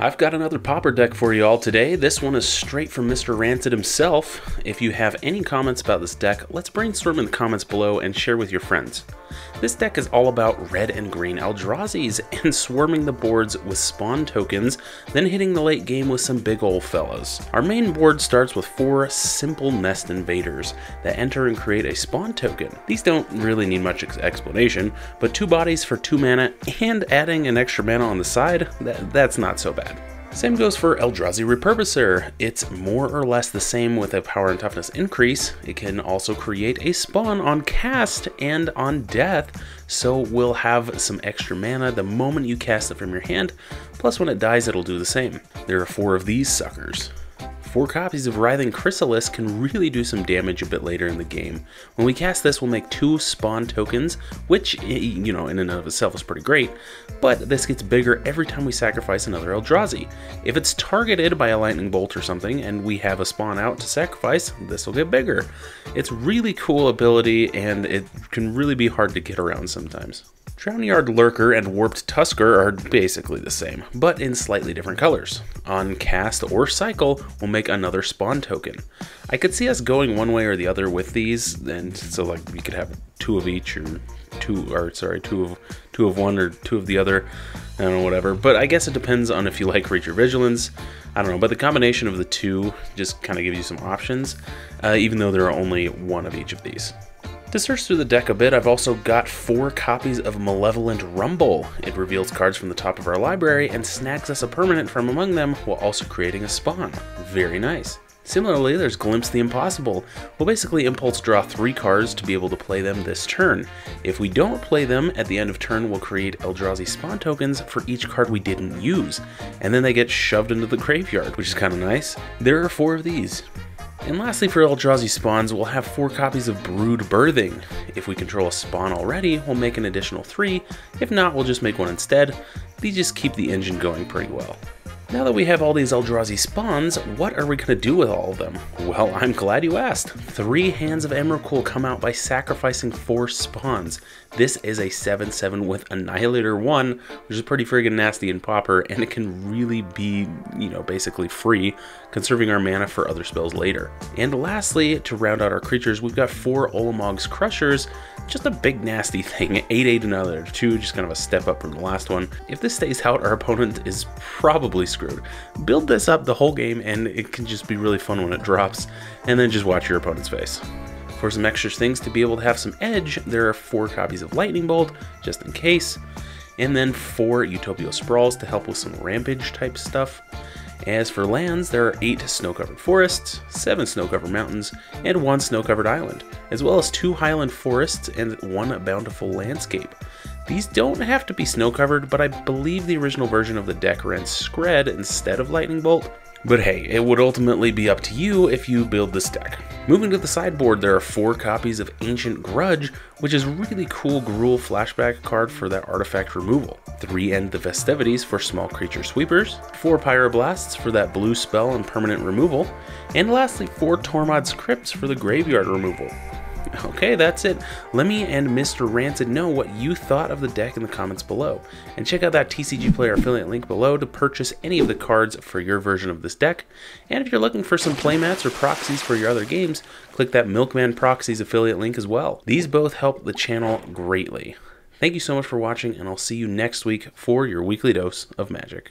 I've got another Pauper deck for you all today. This one is straight from Mr. Rancid himself. If you have any comments about this deck, let's brainstorm in the comments below and share with your friends. This deck is all about red and green Eldrazi's and swarming the boards with spawn tokens, then hitting the late game with some big ol' fellas. Our main board starts with four simple nest invaders that enter and create a spawn token. These don't really need much ex explanation, but two bodies for two mana and adding an extra mana on the side, that, that's not so bad. Same goes for Eldrazi Repurposer. It's more or less the same with a power and toughness increase. It can also create a spawn on cast and on death, so we'll have some extra mana the moment you cast it from your hand, plus when it dies it'll do the same. There are four of these suckers. Four copies of Writhing Chrysalis can really do some damage a bit later in the game. When we cast this, we'll make two spawn tokens, which, you know, in and of itself is pretty great, but this gets bigger every time we sacrifice another Eldrazi. If it's targeted by a lightning bolt or something, and we have a spawn out to sacrifice, this will get bigger. It's really cool ability, and it can really be hard to get around sometimes. Drownyard Lurker and Warped Tusker are basically the same, but in slightly different colors. On cast or cycle, we'll make another spawn token. I could see us going one way or the other with these, and so like we could have two of each or two or sorry, two of two of one or two of the other. I don't know, whatever. But I guess it depends on if you like Creature Vigilance. I don't know, but the combination of the two just kind of gives you some options, uh, even though there are only one of each of these. To search through the deck a bit, I've also got four copies of Malevolent Rumble. It reveals cards from the top of our library and snags us a permanent from among them while also creating a spawn. Very nice. Similarly, there's Glimpse the Impossible. We'll basically impulse draw three cards to be able to play them this turn. If we don't play them, at the end of turn we'll create Eldrazi spawn tokens for each card we didn't use, and then they get shoved into the graveyard, which is kind of nice. There are four of these. And lastly for Eldrazi spawns, we'll have 4 copies of Brood Birthing. If we control a spawn already, we'll make an additional 3, if not, we'll just make one instead. These just keep the engine going pretty well. Now that we have all these Eldrazi spawns, what are we going to do with all of them? Well, I'm glad you asked. Three Hands of Emrakul come out by sacrificing four spawns. This is a 7-7 with Annihilator 1, which is pretty friggin' nasty in Pauper, and it can really be, you know, basically free, conserving our mana for other spells later. And lastly, to round out our creatures, we've got four Ulamog's Crushers, just a big nasty thing, 8-8 Annihilator 2, just kind of a step up from the last one. If this stays out, our opponent is probably screwed. Build this up the whole game and it can just be really fun when it drops, and then just watch your opponent's face. For some extra things to be able to have some edge, there are four copies of Lightning Bolt, just in case, and then four Utopia Sprawls to help with some rampage type stuff. As for lands, there are 8 snow-covered forests, 7 snow-covered mountains, and 1 snow-covered island, as well as 2 highland forests and 1 bountiful landscape. These don't have to be snow-covered, but I believe the original version of the deck ran Skred instead of Lightning Bolt, but hey, it would ultimately be up to you if you build this deck. Moving to the sideboard, there are four copies of Ancient Grudge, which is really cool Gruul flashback card for that artifact removal. Three End the Festivities for small creature sweepers, four Pyroblasts for that blue spell and permanent removal, and lastly four Tormod's Crypts for the graveyard removal. Okay, that's it. Let me and Mr. Rancid know what you thought of the deck in the comments below. And check out that TCG Player affiliate link below to purchase any of the cards for your version of this deck. And if you're looking for some playmats or proxies for your other games, click that Milkman Proxies affiliate link as well. These both help the channel greatly. Thank you so much for watching, and I'll see you next week for your weekly dose of magic.